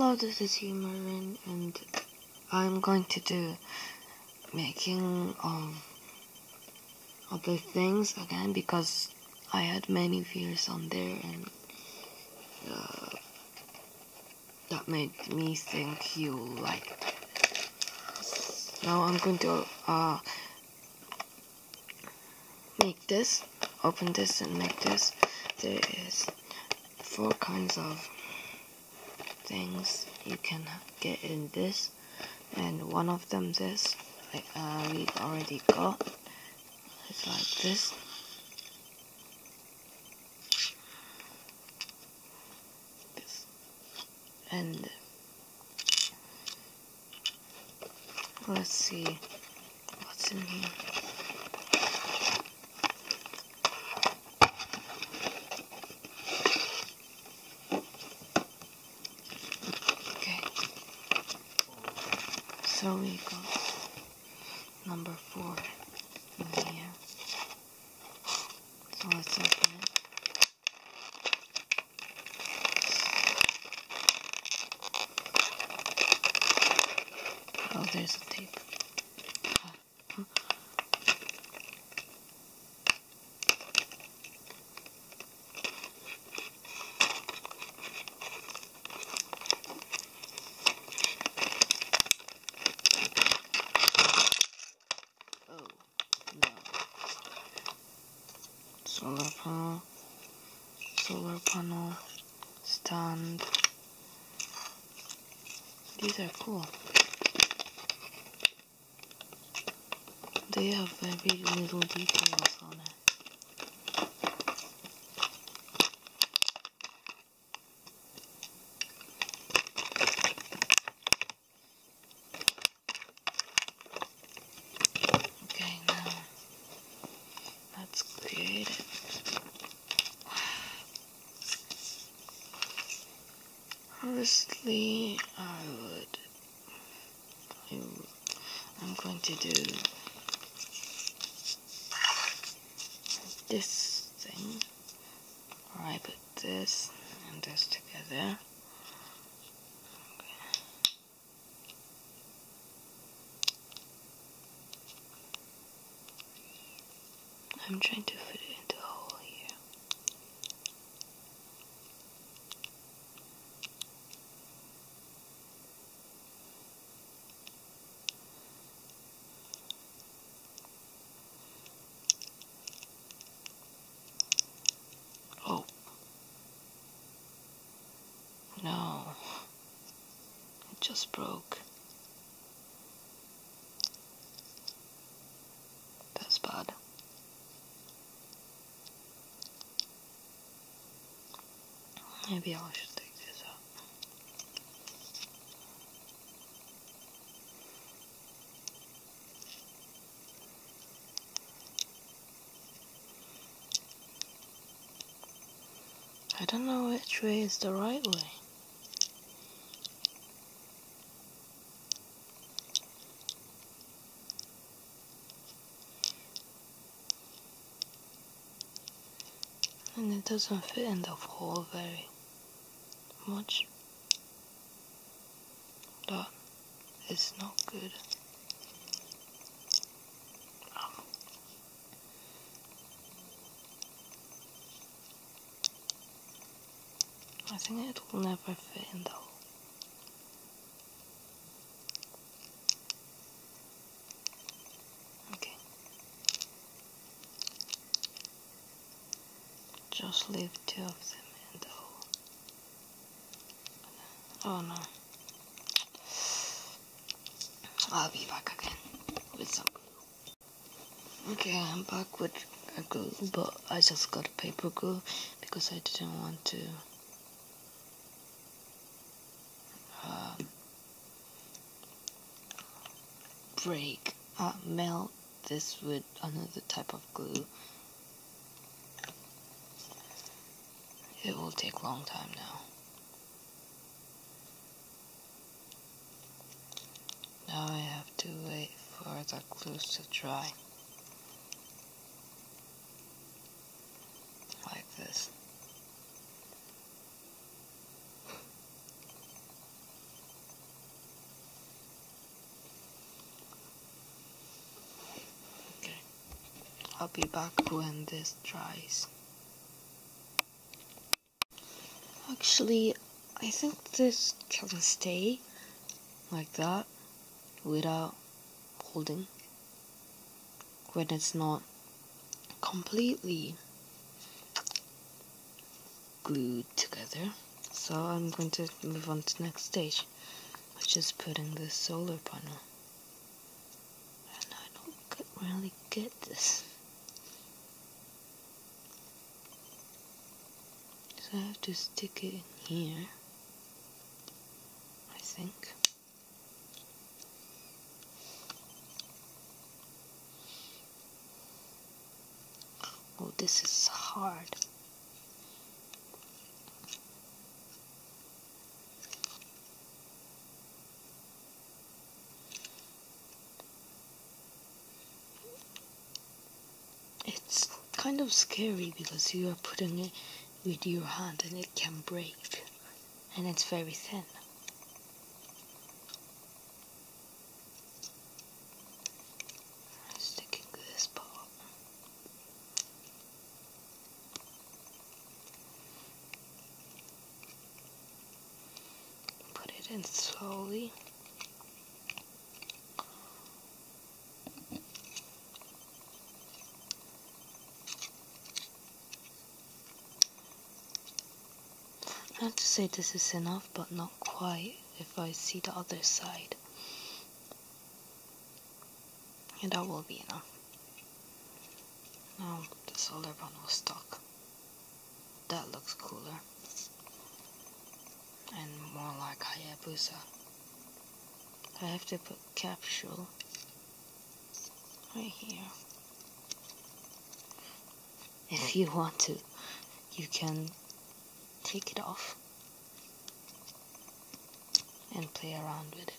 Hello, this is Yuma Rin, and I'm going to do making of other things again because I had many fears on there and uh, that made me think you like. Now I'm going to uh, make this, open this and make this. There is four kinds of things you can get in this and one of them this uh, we already got it's like this this. And let's see what's in here So we got number four in here. So let's open it. Oh, there's a tape. solar panel, solar panel, stand. These are cool. They have very little details on it. Honestly, I would. I'm going to do this thing. Or I put this and this together. I'm trying to fit it into a hole here. Oh. No. It just broke. That's bad. Maybe I should take this out. I don't know which way is the right way. And it doesn't fit in the hole very much. That is not good. I think it will never fit in the hole. Okay. Oh no. I'll be back again with some glue. Okay, I'm back with a glue, but I just got paper glue because I didn't want to uh, break, uh, melt this with another type of glue. It will take long time now. Now I have to wait for the clues to dry. Like this. Okay. I'll be back when this dries. Actually, I think this can stay like that without holding when it's not completely glued together. So I'm going to move on to the next stage, which is putting the solar panel. And I don't really get this. So I have to stick it in here, I think. Oh, this is hard. It's kind of scary because you are putting it with your hand and it can break and it's very thin. Sticking this part. Put it in slowly. Have to say this is enough, but not quite if I see the other side. And that will be enough. Now the solar panel stuck. That looks cooler. And more like Hayabusa. I have to put capsule right here. If you want to, you can take it off and play around with it.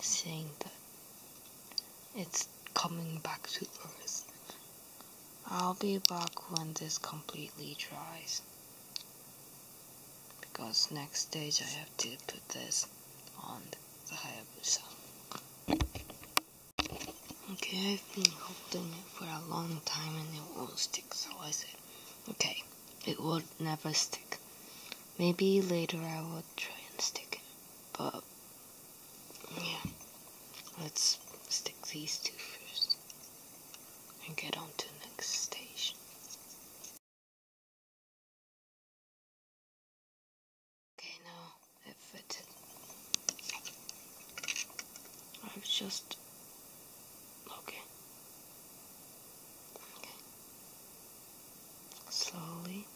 Saying that it's coming back to Earth. I'll be back when this completely dries. Because next stage I have to put this on the Hayabusa. I've been holding it for a long time and it won't stick, so I said, okay, it will never stick. Maybe later I will try and stick it, but yeah, let's stick these two first and get on to the next stage. Okay, now it fitted. I've just Okay. Okay. Slowly.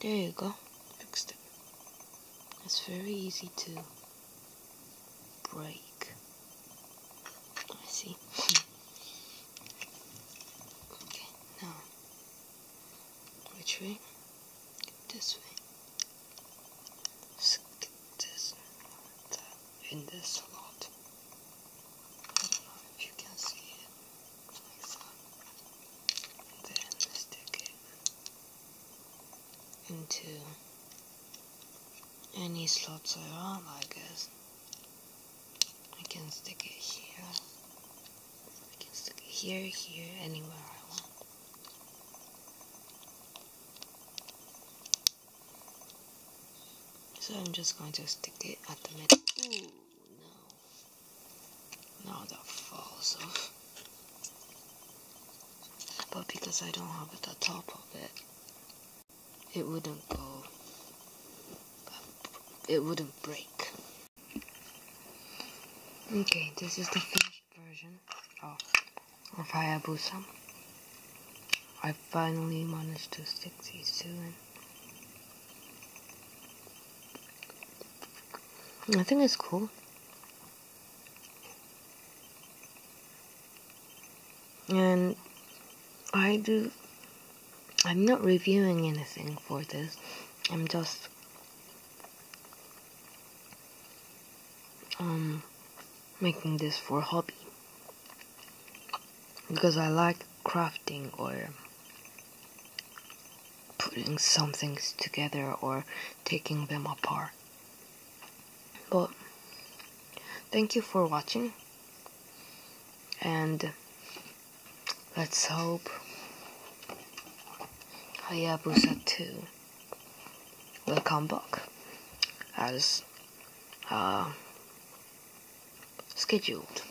There you go. Fixed it. It's very easy to break. I see. okay, now which way? This way. Stick this in this slot. I don't know if you can see it like that. Then stick it into any slots I I guess. I can stick it here. I can stick it here, here, anywhere I want. So I'm just going to stick it at the middle. Ooh, no. Now that falls off. But because I don't have it at the top of it, it wouldn't go, it wouldn't break. Okay, this is the finished version of, of Hayabusa. I finally managed to stick these two in. I think it's cool. And I do. I'm not reviewing anything for this. I'm just. um, making this for hobby because I like crafting or putting some things together or taking them apart. But thank you for watching and let's hope Hayabusa 2 will come back as uh, scheduled.